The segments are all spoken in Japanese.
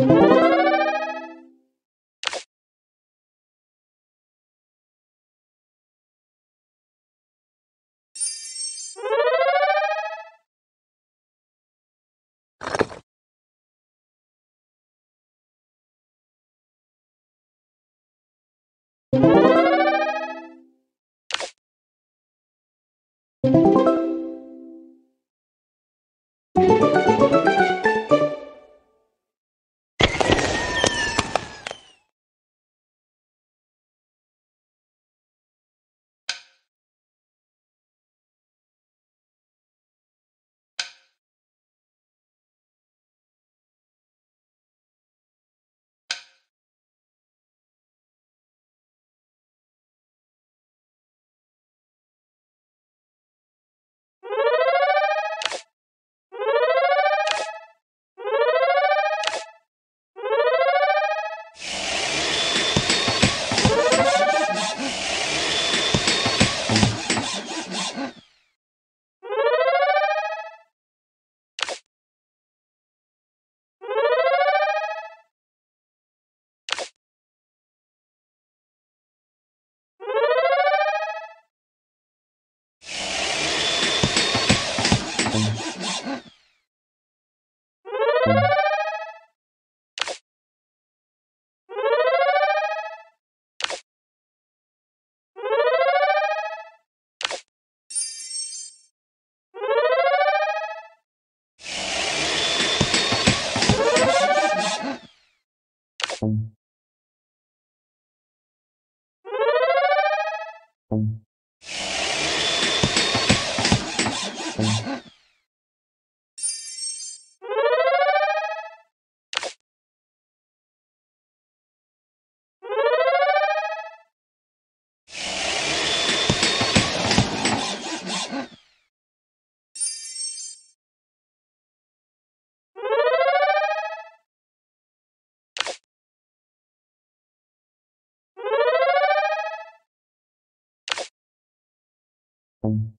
you you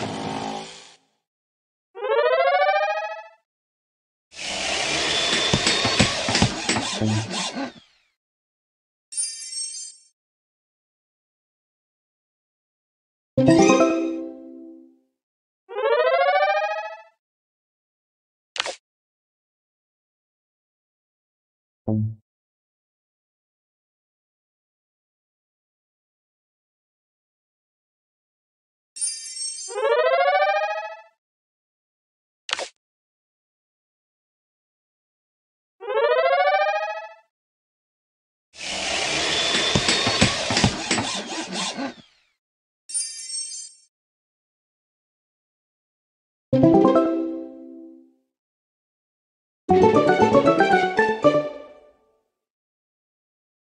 you Thank you